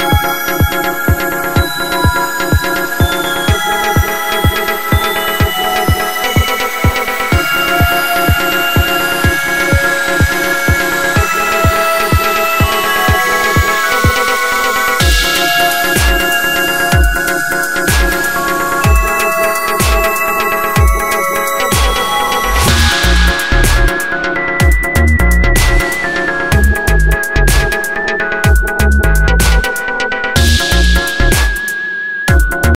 Música